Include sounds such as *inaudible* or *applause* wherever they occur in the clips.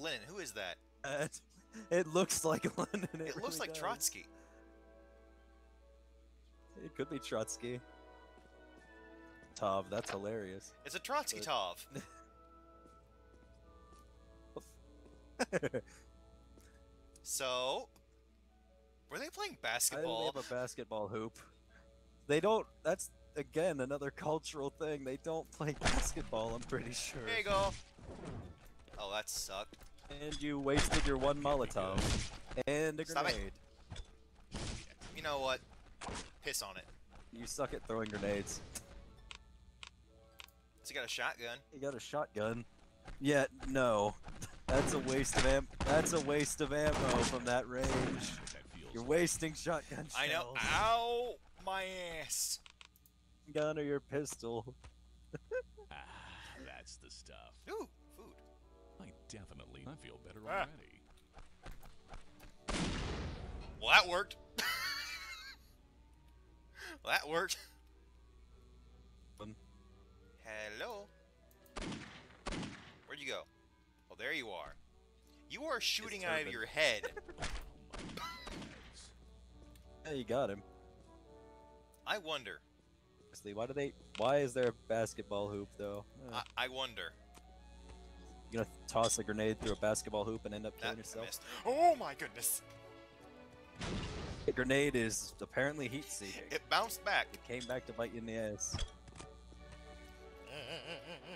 Lenin. Who is that? Uh, it, looks like *laughs* Lenin. It, It, looks like does. Trotsky. It could be Trotsky. Tov, that's hilarious. It's a Trotsky But- Tov. *laughs* So, were they playing I basketball? have a basketball hoop. They don't. That's again another cultural thing. They don't play *laughs* basketball. I'm pretty sure. There you go. Oh, that sucked. And you wasted your one Molotov and a Stop it. grenade. You know what? Piss on it. You suck at throwing grenades. So you got a shotgun. You got a shotgun. Yeah, no. That's a waste of amp. That's a waste of ammo from that range. That You're wasting shotgun shells. I know. Ow! My ass. Gun or your pistol. ah, that's the stuff. Ooh, food. I definitely I feel better Ah. already. Well, that worked. *laughs* well, that worked. Um. Hello. Where'd you go? Oh, there you are. You are shooting out of your head. *laughs* Yeah, you got him. I wonder. Honestly, why do they? Why is there a basketball hoop though? I, I wonder. You gonna toss a grenade through a basketball hoop and end up That killing yourself? missed. Oh my goodness! The grenade is apparently heat seeking. It bounced back. It came back to bite you in the ass.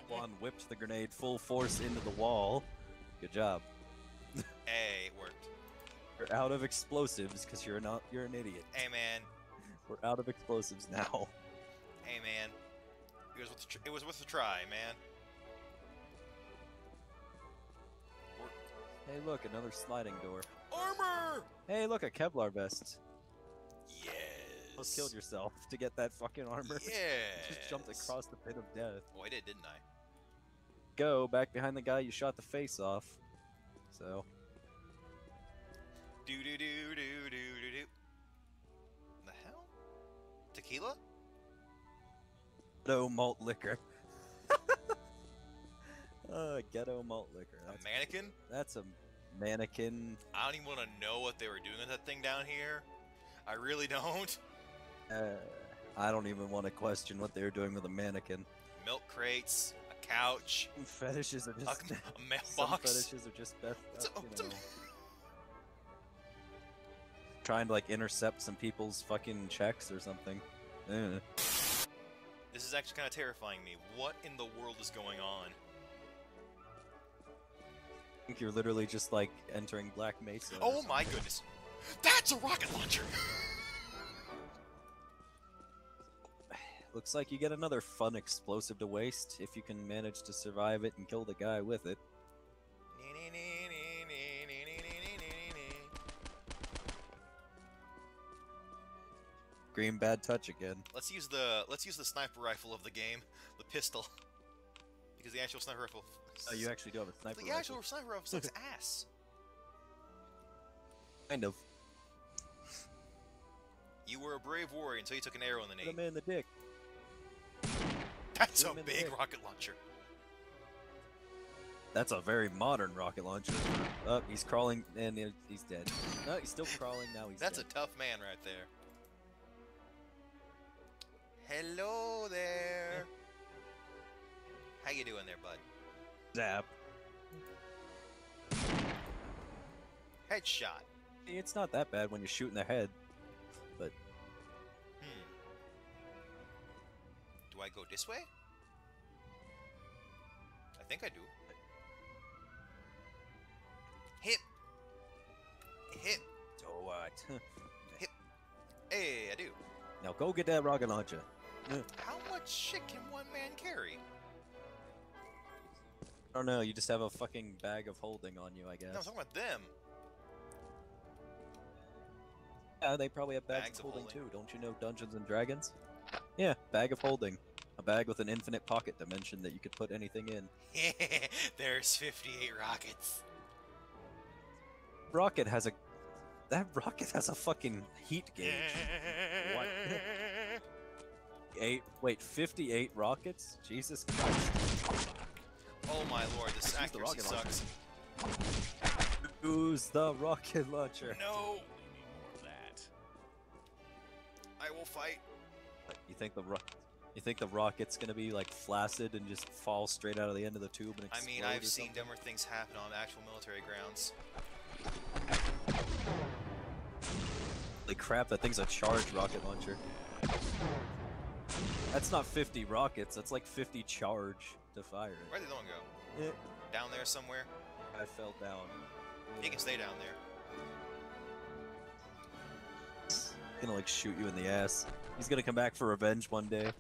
Juan whipped the grenade full force into the wall. Good job. *laughs* Hey, it worked. You're out of explosives because you're not. You're an idiot. Hey man. *laughs* We're out of explosives now. Hey man. It was worth a tr- it was worth a try, man. Hey, look, another sliding door. Armor. Hey, look, a Kevlar vest. Yes. Almost killed yourself to get that fucking armor. *laughs* Yes. Just jumped across the pit of death. Oh, I did, didn't I? Go back behind the guy you shot the face off. So, Do do do do do do do. The hell? Tequila? No malt liquor. Uh, ghetto malt liquor. A That's, mannequin? that's a mannequin. I don't even want to know what they were doing with that thing down here. I really don't. Uh, I don't even want to question what they were doing with a mannequin. Milk crates, a couch, *laughs* fetishes are just. a *laughs* some mailbox. fetishes are just best. It's a- uh, a- trying to like intercept some people's fucking checks or something. This is actually kind of terrifying me. What in the world is going on? You're literally just like entering Black Mesa. Oh my goodness. That's a rocket launcher! *laughs* Looks like you get another fun explosive to waste if you can manage to survive it and kill the guy with it. Green bad touch again. Let's use the let's use the sniper rifle of the game, the pistol, *laughs* because the actual sniper rifle. Oh, you actually do have a sniper the rifle. actual sniper rifle sucks *laughs* ass. Kind of. You were a brave warrior until you took an arrow in the Hit knee. him in the dick. That's hit a him in the big rocket launcher. That's a very modern rocket launcher. Oh, he's crawling and he's dead. No, he's still crawling. Now he's That's a tough man right there. Hello there. How you doing there, bud? Zap. Headshot. It's not that bad when you shoot in the head. But. Hmm. Do I go this way? I think I do. Hit. Hit. So what? *laughs* Hit. Hey, I do. now go get that rocket launcher. How much shit can one man carry? I don't know. You just have a fucking bag of holding on you, I guess. No, I'm talking about them. Yeah, they probably have bags, Bags of of holding, holding. too. Don't you know Dungeons and Dragons? Yeah, bag of holding. A bag with an infinite pocket dimension that you could put anything in. *laughs* There's 58 rockets. Rocket has a. That rocket has a fucking heat gauge. *laughs* What? Eight. Wait, 58 rockets? Jesus Christ. Oh my lord, this Use the accuracy sucks. Who's the rocket launcher. No, Definitely need more of that. I will fight. You think the ro- you think the rocket's gonna be like flaccid and just fall straight out of the end of the tube and explode? I mean, I've seen dumber things happen on actual military grounds. Holy crap! That thing's a charged rocket launcher. That's not 50 rockets. That's like 50 charge to fire it. Where'd the other one go? Eh, Down there somewhere? I fell down. He can stay down there. He's gonna like shoot you in the ass. He's gonna come back for revenge one day.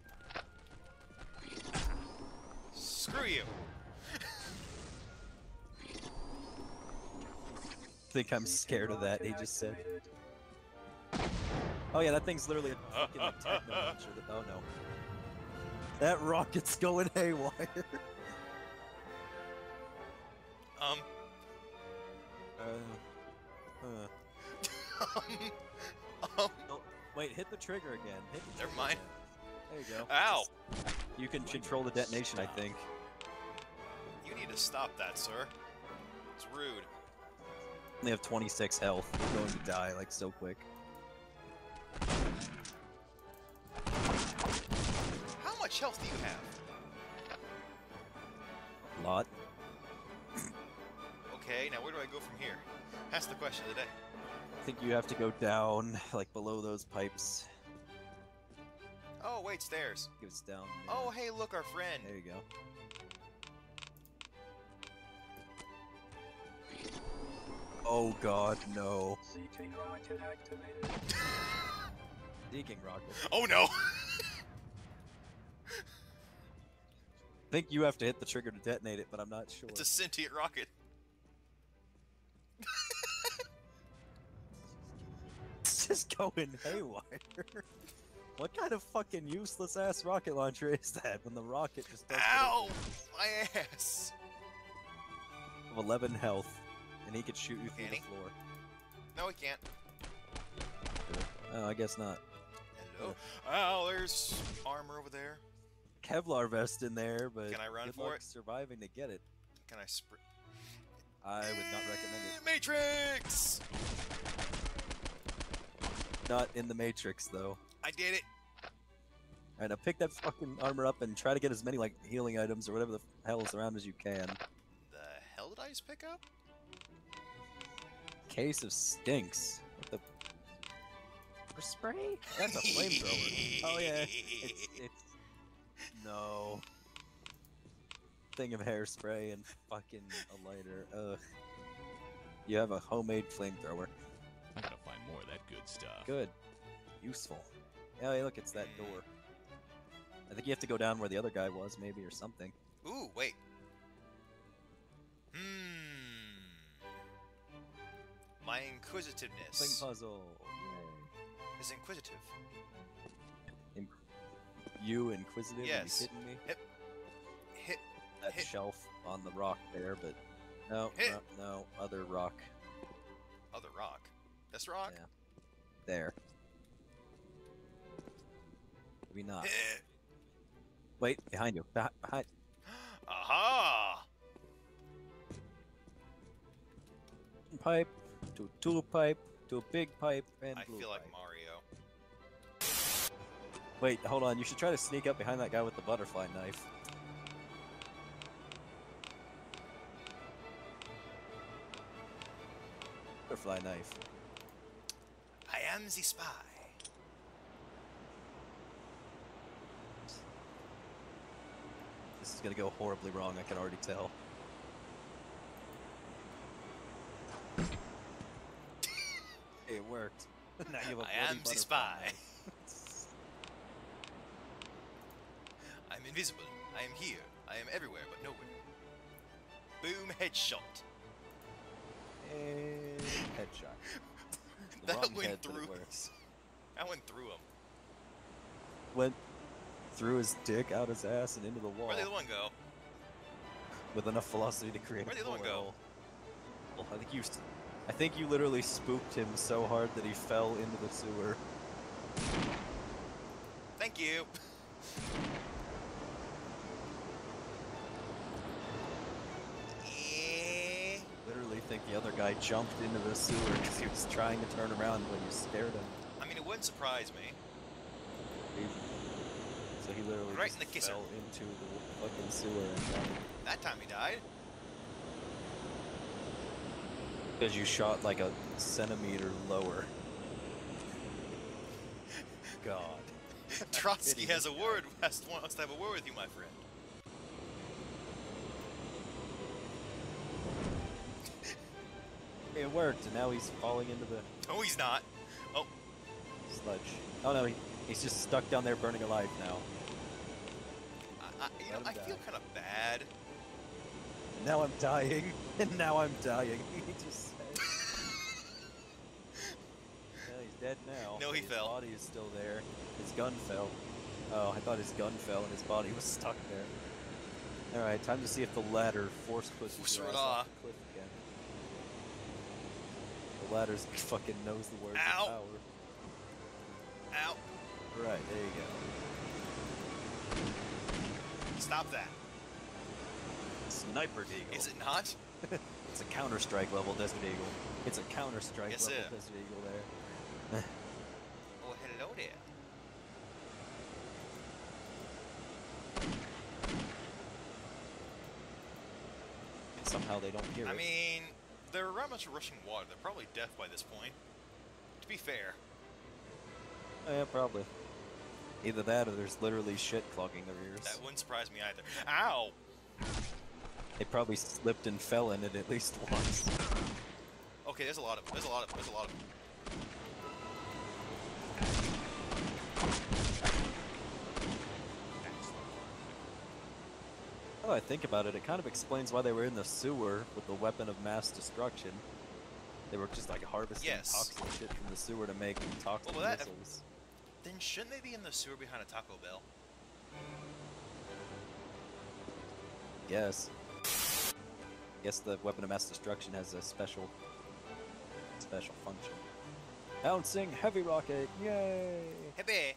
Screw you! think I'm scared of that. He just said. Oh yeah, that thing's literally a fucking techno launcher. Oh no. That rocket's going haywire. Um, Uh, uh. *laughs* um, Oh, wait, hit the trigger again. Hit the Never trigger mind. again. There you go. Ow! You can control the detonation, I think. you need to stop that, sir. It's rude. They have 26 health. You're going to die like so quick. Health do you have? lot. Okay, now where do I go from here? That's the question of the day. I think you have to go down, like below those pipes. Oh, wait, stairs. Give us down. Oh, hey, look, our friend. There you go. Oh god, no. *laughs* Seeking rocket activated. *laughs* Seeking rocket. Oh, no! *laughs* think you have to hit the trigger to detonate it, but I'm not sure. it's a sentient rocket. *laughs* It's just going haywire. *laughs* what kind of fucking useless ass rocket launcher is that when the rocket just does Ow! My ass! of 11 health and he could shoot you through he? the floor? No, he can't. Oh, I guess not. Hello? Oh, there's armor over there. Kevlar vest in there, but Can I run good for luck it? surviving to get it. Can I spr- I would not recommend it. Matrix! Not in the Matrix though. I did it. Alright, now pick that fucking armor up and try to get as many like healing items or whatever the hell is around as you can. The hell did I just pick up? Case of stinks. What the? For spray? That's a flamethrower. oh yeah, *laughs* it's it's no thing of hairspray and fucking a lighter. Ugh. You have a homemade flamethrower. I gotta find more of that good stuff. Good. Useful. Yeah, hey, look, it's that door. I think you have to go down where the other guy was, maybe, or something. Ooh, wait. Hmm. My Thing inquisitiveness puzzle. is inquisitive. You inquisitive? Yes. Are you kidding me? Hit. That hit. shelf on the rock there, but no, Hit. no, no, other rock Other rock. This rock? Yeah. there. Maybe not. Hit. Wait, behind you. Beh- Behind. *gasps* Aha! Pipe to a tool pipe to a big pipe and I blue feel like pipe. Mario. Wait, hold on. You should try to sneak up behind that guy with the butterfly knife. Butterfly knife. I am the spy. This is gonna go horribly wrong. I can already tell. *laughs* it worked. now you have a I am the spy. knife. Invisible. I am here. I am everywhere but nowhere. Boom, headshot. and headshot. *laughs* That wrong went through. I *laughs* went through him. Went through his dick out his ass and into the wall Where'd the other one go? with enough velocity to create Where'd a the other one go? Well, I think you. I think you literally spooked him so hard that he fell into the sewer. Thank you. *laughs* Eh, Literally like the other guy jumped into the sewer because he was trying to turn around when you scared him. I mean, it wouldn't surprise me. He- so he literally Right in the kisser. fell into the fucking sewer and. That time he died. Because you shot like a centimeter lower. *laughs* God. Trotsky has a word. *laughs* West wants to have a word with you, my friend. It worked, and now he's falling into the Oh, he's not. Oh. Sludge. Oh no, he, he's just stuck down there burning alive now. I, I, you know, I feel kind of bad. Now I'm dying, *laughs* and now I'm dying. *laughs* he just said. *laughs* Yeah, he's dead now. No, he his fell. body is still there. His gun fell. Oh, I thought his gun fell and his body was stuck there. Alright, time to see if the ladder force pushes Force off. the cliff. The ladder's *laughs* fucking knows the words Ow. of power. Ow! Right, there you go. Stop that. Sniper Deagle. Is it not? *laughs* It's a Counter Strike level Desert Eagle. It's a Counter Strike Yes, level it. Desert Eagle there. *laughs* Oh, hello there. And somehow they don't hear me. I it. mean, they're around much rushing water. They're probably deaf by this point. To be fair. Oh, yeah, probably. Either that or there's literally shit clogging their ears. That wouldn't surprise me either. Ow! They probably slipped and fell in it at least once. Okay, there's a lot of there's a lot of there's a lot of Now that I think about it, it kind of explains why they were in the sewer with the weapon of mass destruction. They were just like harvesting Yes. toxic shit from the sewer to make toxic Well, that- missiles. Then shouldn't they be in the sewer behind a Taco Bell? Yes. Guess the weapon of mass destruction has a special special function. Bouncing heavy rocket, yay! Hey,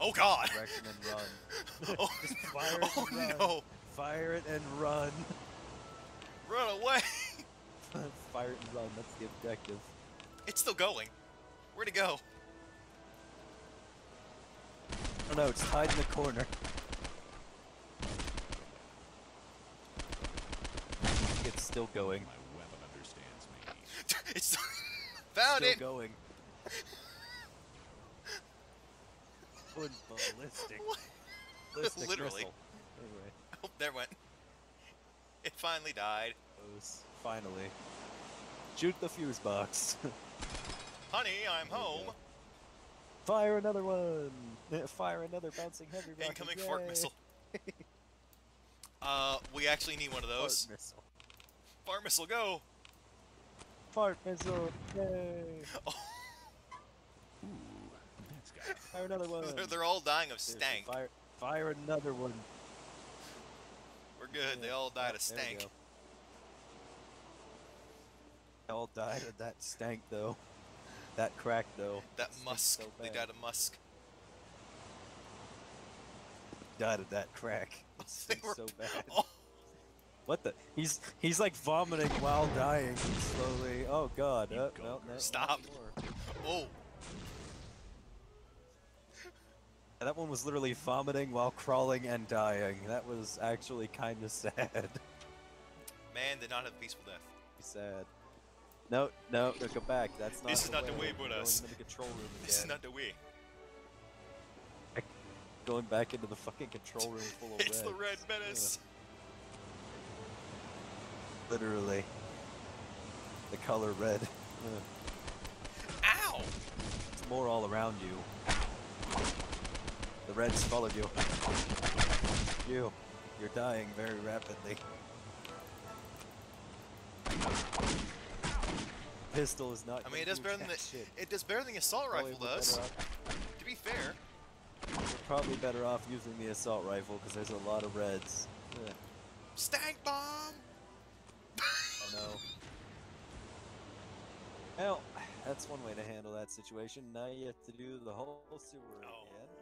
Oh God! Direction and run. *laughs* oh, *laughs* Just fire it oh and run. no! Fire it and run. Run away! *laughs* Fire it and run, that's the objective. It's still going. Where'd it go? Oh no, it's tied in the corner. It's still going. My weapon understands me. it's found still it. going. Going ballistic. *laughs* Ballistic Literally. missile. Anyway, *laughs* Oh, there went. It finally died. those finally. Shoot the fuse box. *laughs* Honey, I'm home. go. Fire another one. Fire another bouncing heavy rocket. Incoming fart Yay. missile. Uh, we actually need one of those. Fart those. missile. Fart missile, go! Fart missile. Yay. Oh, Ooh, that's got Fire another one. they're, *laughs* they're all dying of stank. Fire, fire another one. We're good. They all died of stank. They all died of that stank though. That crack though. That musk. so they died of musk. Died of that crack. *laughs* It They were- so bad. *laughs* Oh, What the? He's he's like vomiting while dying slowly. Oh god. Uh, no, no, Stop. anymore. oh. That one was literally vomiting while crawling and dying. That was actually kind of *laughs* sad. Man did not have a peaceful death. sad. No, no, no, go back. That's not This the is not the way, Buddhas. Going into the control room. *laughs* This is not the way. Going back into the fucking control room full of *laughs* It's the red menace. Literally. The color red. Ugh. Ow! It's more all around you. The reds followed you. You. You're dying very rapidly. Pistol is not. I mean, it does better than the shit. it does better than the assault Probably rifle does. To be fair, We're probably better off using the assault rifle because there's a lot of reds. Ugh, stank bomb. I know. Well, that's one way to handle that situation. Now you have to do the whole sewer Oh. again.